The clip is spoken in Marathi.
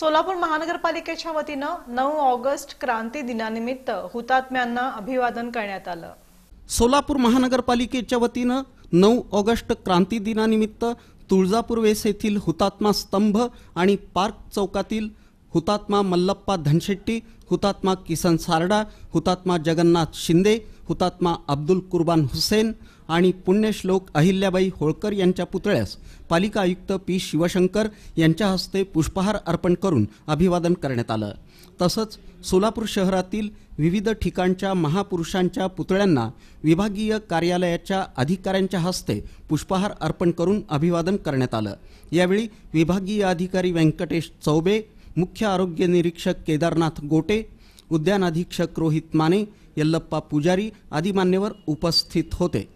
सोलापूर महानगरपालिकेच्या वतीनं नऊ ऑगस्ट क्रांती दिनानिमित्त हुतात्म्यांना अभिवादन करण्यात आलं. सोलापूर महानगरपालिकेच्या वतीनं नऊ ऑगस्ट क्रांती दिनानिमित्त तुळजापूर वेस येथील हुतात्मा स्तंभ आणि पार्क चौकातील हुतात्मा मल्लप्पा धनशेट्टी हुतात्मा किसन सारडा हुतात्मा जगन्नाथ शिंदे हुतात्मा अब्दुल कुर्बान हुसेन आणि पुण्यश्लोक अहिल्याबाई होळकर यांच्या पुतळ्यास पालिका आयुक्त पी शिवशंकर यांच्या हस्ते पुष्पहार अर्पण करून अभिवादन करण्यात आलं. तसंच सोलापूर शहरातील विविध ठिकाणच्या महापुरुषांच्या पुतळ्यांना विभागीय कार्यालयाच्या अधिकाऱ्यांच्या हस्ते पुष्पहार अर्पण करून अभिवादन करण्यात आलं. यावेळी विभागीय अधिकारी व्यंकटेश चौबे मुख्य आरोग्य निरीक्षक केदारनाथ गोटे उद्यान अधीक्षक रोहित माने यल्लप्पा पुजारी आदी मान्यवर उपस्थित होते.